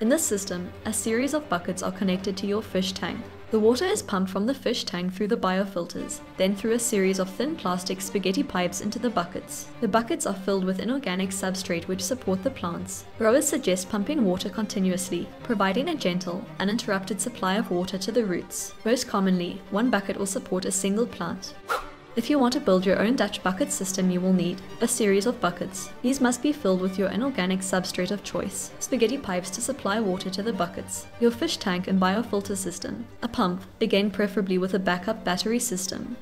In this system, a series of buckets are connected to your fish tank. The water is pumped from the fish tank through the biofilters, then through a series of thin plastic spaghetti pipes into the buckets. The buckets are filled with inorganic substrate which support the plants. Growers suggest pumping water continuously, providing a gentle, uninterrupted supply of water to the roots. Most commonly, one bucket will support a single plant. If you want to build your own Dutch bucket system, you will need a series of buckets. These must be filled with your inorganic substrate of choice, spaghetti pipes to supply water to the buckets, your fish tank and biofilter system, a pump, again preferably with a backup battery system,